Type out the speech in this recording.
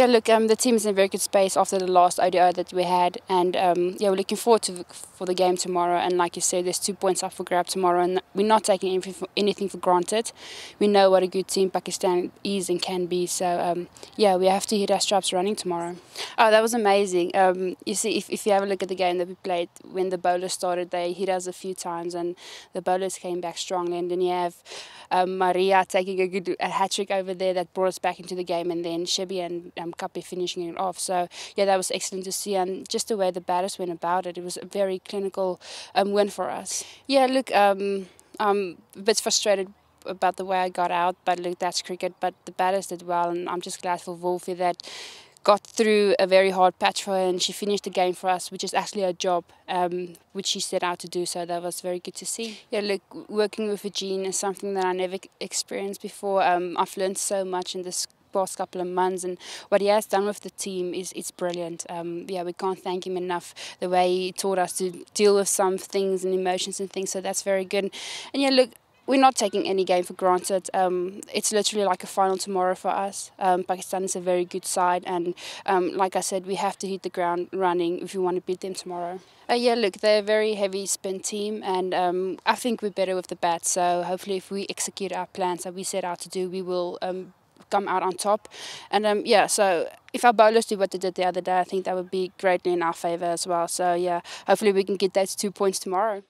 Yeah, look, um, the team is in a very good space after the last ODI that we had, and um, yeah, we're looking forward to for the game tomorrow. And like you said, there's two points up for grab tomorrow, and we're not taking anything for, anything for granted. We know what a good team Pakistan is and can be, so um, yeah, we have to hit our straps running tomorrow. Oh, that was amazing. Um, you see, if, if you have a look at the game that we played, when the bowlers started, they hit us a few times, and the bowlers came back strongly. And then you have um, Maria taking a good a hat trick over there that brought us back into the game, and then Shebi and um, Kapi finishing it off. So yeah, that was excellent to see, and just the way the batters went about it, it was a very clinical um, win for us. Yeah, look, um, I'm a bit frustrated about the way I got out, but look, that's cricket. But the batters did well, and I'm just glad for Wolfie that got through a very hard patch for her and she finished the game for us, which is actually her job um, which she set out to do. So that was very good to see. Yeah, look, working with Eugene is something that I never experienced before. Um, I've learned so much in this past couple of months and what he has done with the team is it's brilliant um, yeah we can't thank him enough the way he taught us to deal with some things and emotions and things so that's very good and yeah look we're not taking any game for granted. Um, it's literally like a final tomorrow for us. Um, Pakistan is a very good side, and um, like I said, we have to hit the ground running if we want to beat them tomorrow. Uh, yeah, look, they're a very heavy spin team, and um, I think we're better with the bat. So hopefully, if we execute our plans that we set out to do, we will um, come out on top. And um, yeah, so if our bowlers do what they did the other day, I think that would be greatly in our favour as well. So yeah, hopefully we can get those two points tomorrow.